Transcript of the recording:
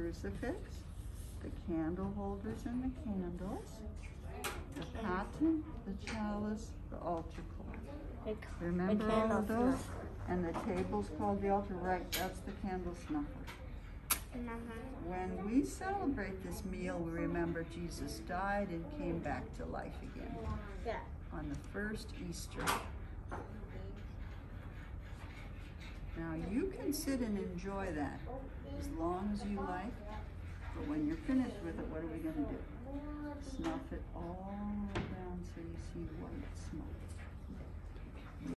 crucifix, the candle holders and the candles, the paten, the chalice, the altar cloth. Remember the all of those? snuff. And the table's called the altar, right, that's the candle snuffer. When we celebrate this meal, we remember Jesus died and came back to life again Yeah. on the first Easter. Now you can sit and enjoy that as long as you like, but when you're finished with it, what are we gonna do? Snuff it all down so you see white smoke.